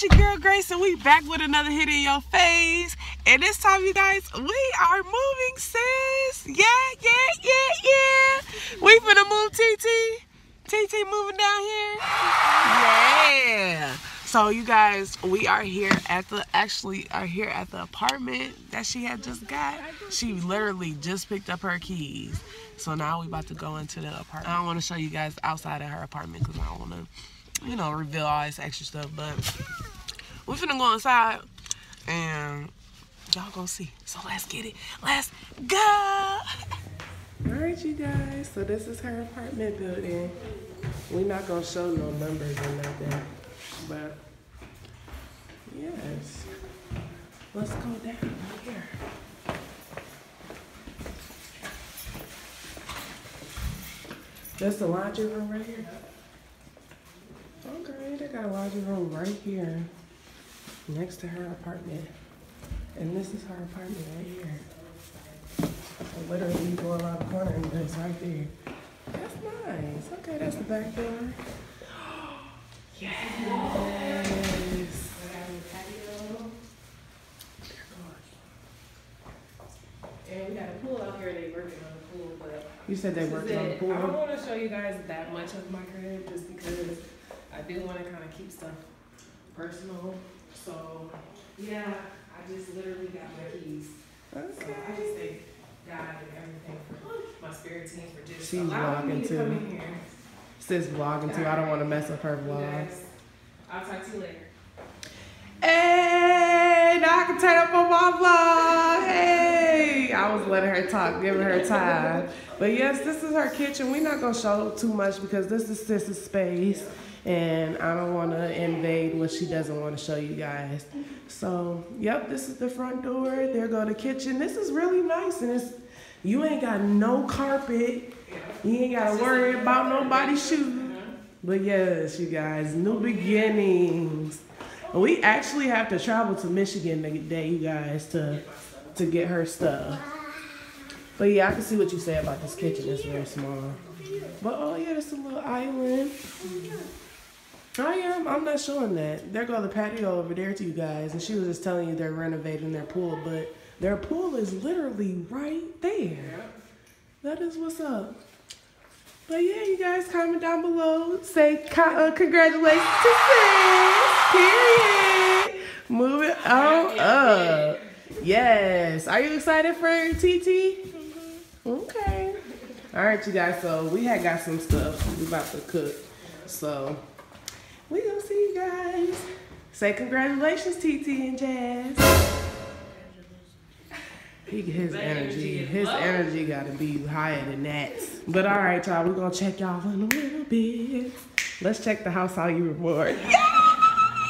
it's your girl Grace, and we back with another hit in your face. And this time, you guys, we are moving, sis. Yeah, yeah, yeah, yeah. We finna move TT. TT moving down here. Yeah. So you guys, we are here at the actually are here at the apartment that she had just got. She literally just picked up her keys. So now we about to go into the apartment. I don't want to show you guys outside of her apartment because I don't want to, you know, reveal all this extra stuff. But we finna go inside and y'all gonna see. So let's get it. Let's go. All right, you guys. So this is her apartment building. We're not gonna show no numbers or nothing, but yes. Let's go down right here. That's the laundry room right here. Okay, they got a laundry room right here, next to her apartment, and this is her apartment right here. So literally, you go around the corner and it's right there. That's nice. Okay, that's the back door. Yes. And we got a pool out here, they working on the pool, but. You said they worked on the it. I don't wanna show you guys that much of my crib, just because I do wanna kinda keep stuff personal, so, yeah, I just literally got my keys. So I just thank God and everything for my spirit team for just She's allowing me vlogging to too. come in here. Sis vlogging too. I don't want to mess up her vlog. Yes. I'll talk to you later. Hey, now I can turn up on my vlog. Hey, I was letting her talk, giving her time. But yes, this is her kitchen. We're not gonna show too much because this is Sis's space, and I don't want to invade what she doesn't want to show you guys. So, yep, this is the front door. There go the kitchen. This is really nice, and it's you ain't got no carpet. You ain't gotta worry about nobody's shoes. But yes, you guys, new beginnings. We actually have to travel to Michigan today, you guys, to to get her stuff. But yeah, I can see what you say about this kitchen. It's very small. But oh yeah, it's a little island. I am. I'm not showing that. There go the patio over there to you guys, and she was just telling you they're renovating their pool, but their pool is literally right there. That is what's up. But yeah, you guys comment down below. Say uh, congratulations to Sis. Period. Moving on up. Yes. Are you excited for TT? Okay. All right, you guys. So we had got some stuff. We about to cook. So we gonna see you guys. Say congratulations, TT and Jazz. He, his energy, his energy got to be higher than that. But all right, y'all, we're gonna check y'all in a little bit. Let's check the house how you report.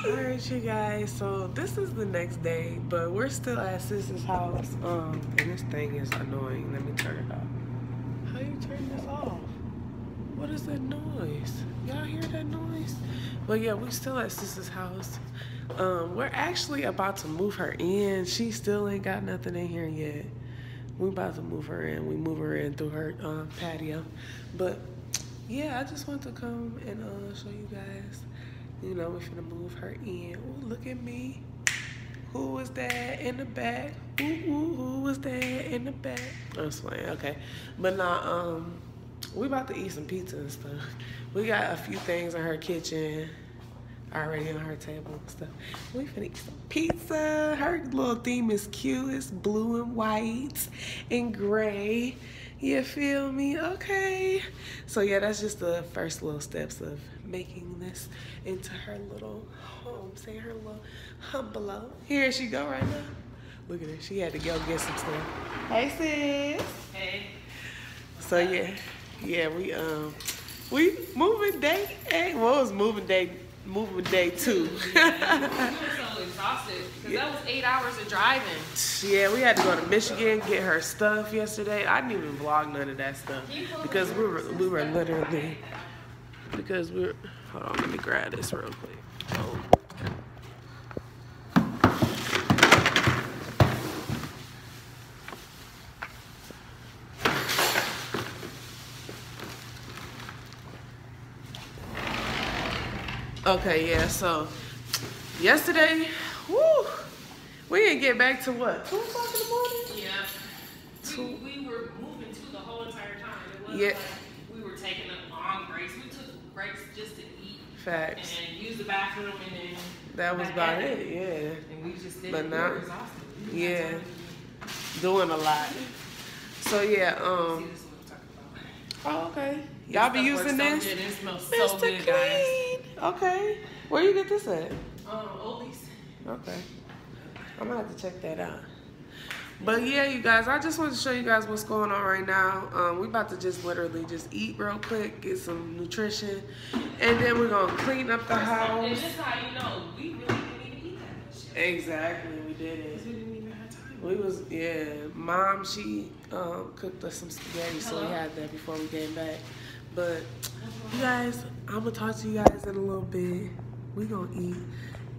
All right, you guys. So this is the next day, but we're still at Sis's house. Um, and this thing is annoying. Let me turn it off. How you turn this off? What is that noise? Y'all hear that noise? But yeah, we're still at Sis's house. Um, we're actually about to move her in. She still ain't got nothing in here yet. We about to move her in. We move her in through her um, patio. But yeah, I just want to come and uh, show you guys. You know, we're finna move her in. Ooh, look at me. Who was that in the back? Ooh, ooh, who was that in the back? I was playing, okay. But now, um, we about to eat some pizza and stuff. We got a few things in her kitchen already on her table and stuff. We finna eat some pizza. Her little theme is cute. It's blue and white and gray. You feel me? Okay. So yeah, that's just the first little steps of making this into her little home. Say her little humble. Here she go right now. Look at her. She had to go get some stuff. Hey sis. Hey. So yeah, yeah, we um we moving day eight. Well, was moving day moving day two. I'm so exhausted, because that was eight hours of driving. yeah, we had to go to Michigan get her stuff yesterday. I didn't even vlog none of that stuff because we were we were literally because we were hold on, let me grab this real quick. Oh. Okay, yeah, so yesterday, woo, we didn't get back to what? Two o'clock in the morning? Yeah. We, we were moving too the whole entire time. Yeah. like we were taking a long breaks. We took breaks just to eat Facts. then use the bathroom and then That was about at it, yeah. And we just did But it. now- we were exhausted. We didn't yeah. Doing a lot. So yeah, um this is what I'm talking about. oh okay. Y'all be using this? So. It smells Mr. so good, guys. Okay. Where you get this at? Um, Ollie's. Okay. I'm gonna have to check that out. But yeah, you guys, I just wanted to show you guys what's going on right now. Um, we about to just literally just eat real quick, get some nutrition, and then we're gonna clean up the And house. this is how you know we really didn't even eat that much. Exactly, we did it. Because we didn't even have time. We was yeah. Mom, she um, cooked us some spaghetti, so we had that before we came back. But you guys, I'm gonna talk to you guys in a little bit. We gonna eat,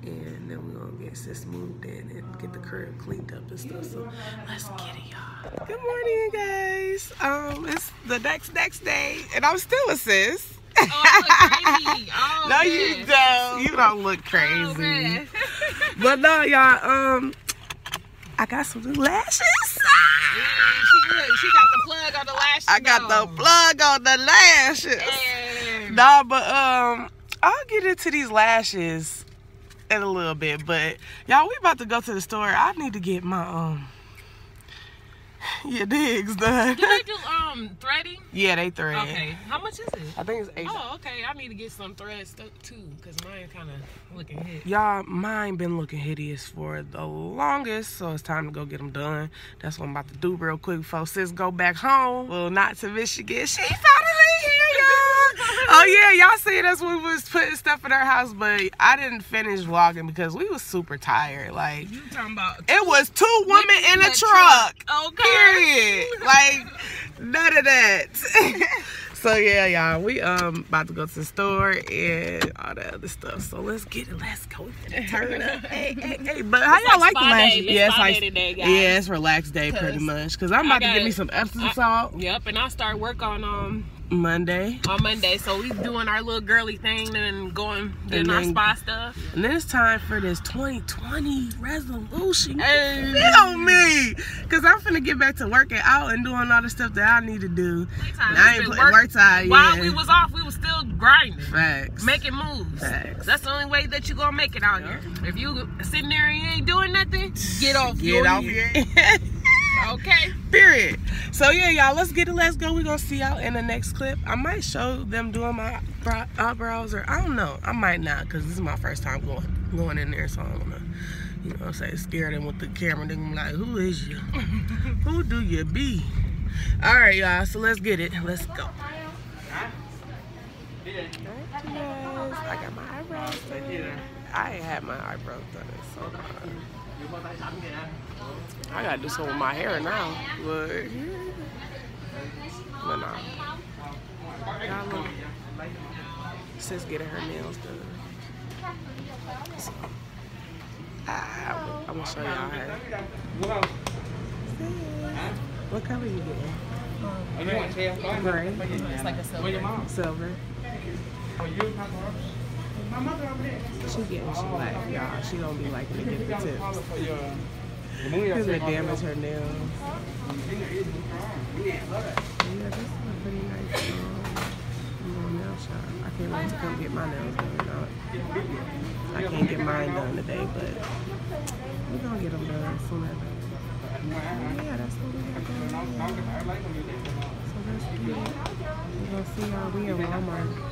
and then we're gonna get sis moved in and get the crib cleaned up and stuff. So let's get it, y'all. Good morning, guys. Um, it's the next next day, and I'm still a sis. Oh, I look crazy. Oh, no, you don't. You don't look crazy. Oh. But no, y'all. Um, I got some new lashes. she, look, she got the plug on the lashes. I got the plug on the lashes. Damn. Nah, but um, I'll get into these lashes in a little bit. But y'all, we about to go to the store. I need to get my um, your digs done. Do they do um threading? yeah, they thread. Okay. How much is it? I think it's eight. Oh, okay. I need to get some thread stuck too, cause mine kind of looking hit. Y'all, mine been looking hideous for the longest, so it's time to go get them done. That's what I'm about to do real quick before sis go back home. Well, not to Michigan. She finally here, y'all. Oh yeah, y'all see that's when we was putting stuff in our house, but I didn't finish vlogging because we was super tired. Like You talking about? it was two women in a a truck. Okay. Period. Like none of that. so yeah, y'all, we um about to go to the store and all that other stuff. So let's get it. Let's go. Turn up. hey, hey, hey. But how y'all like like the last? day. Yeah, it's like today, guys. yeah, it's relaxed day pretty much. Cause I'm about to get me some Epsom salt Yep, and I start work on um Monday, on Monday, so we doing our little girly thing and going getting our then- spa stuff. and then it's time for this 2020 resolution. Hey. Feel me, cause I'm finna get back to working out and doing all the stuff that I need to do. I ain't been put work- work time. While yeah. we was off, we was still grinding, Facts. making moves. Facts. That's the only way that you gonna make it out here. If you sitting there and you ain't doing nothing, get off. Get off here. Okay. Period. So yeah, y'all, let's get it. Let's go. We're gonna see y'all in the next clip. I might show them doing my brow- eyebrows, or I don't know. I might not, cause this is my first time going going in there, so I don't wanna, you know, what I'm saying scare them with the camera. They gonna be like, who is you? who do you be? All right, y'all. So let's get it. Let's go. Alright, you guys. I got my eyebrows done. I ain't had my eyebrows done in so long. I gotta do something with my hair now, but but nah. Y'all. Sis getting her nails done. So, I, I'm gonna show y'all her. What color you getting? Gray. It's like a silver. Silver. She getting she like y'all. She don't be liking to get the tips. Because they damage her nails. Yeah, this is a pretty nice nail shop. I can't wait to come get my nails done. I, can't get mine done today, but we're gonna get them done soon as Yeah, that's what we got going on. So let's get. We're gonna see y'all. We in Walmart.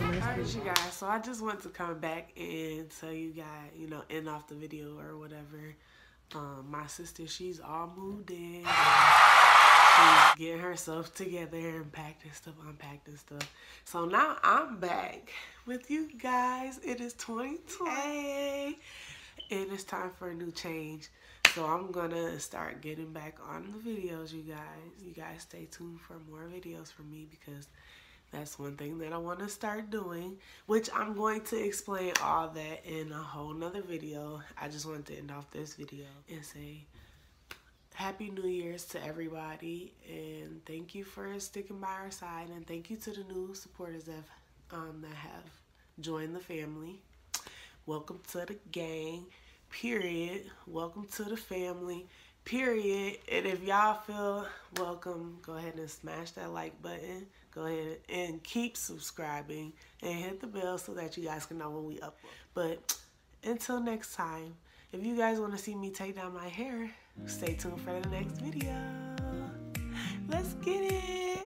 Alright, you guys. So I just want to come back and tell you guys, you know, end off the video or whatever. Um, my sister, she's all moved in. She's getting herself together and packed and stuff, unpacked and stuff. So now I'm back with you guys. It is 2020 and it's time for a new change. So I'm gonna start getting back on the videos, you guys. You guys stay tuned for more videos from me because that's one thing that I want to start doing, which I'm going to explain all that in a whole nother video. I just wanted to end off this video and say Happy New Year's to everybody and thank you for sticking by our side and thank you to the new supporters that um, that have joined the family. welcome to the gang. Period. Welcome to the family. Period. And if y'all feel welcome, go ahead and smash that like button. Go ahead and keep subscribing and hit the bell so that you guys can know when we upload. But until next time, if you guys want to see me take down my hair, stay tuned for the next video. Let's get it.